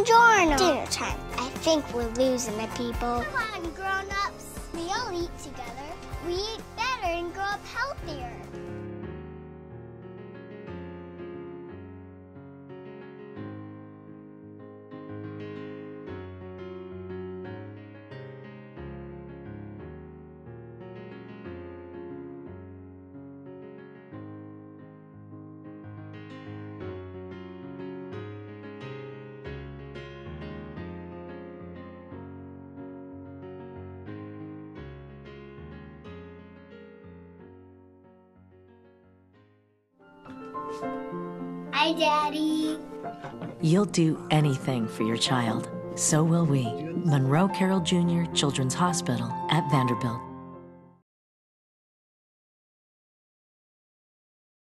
Buongiorno. Dinner time. I think we're losing the people. Come on, grown-ups. We all eat together. We eat better and grow up healthier. Hi, Daddy. You'll do anything for your child. So will we. Monroe Carell Jr. Children's Hospital at Vanderbilt.